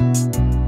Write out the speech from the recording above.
Música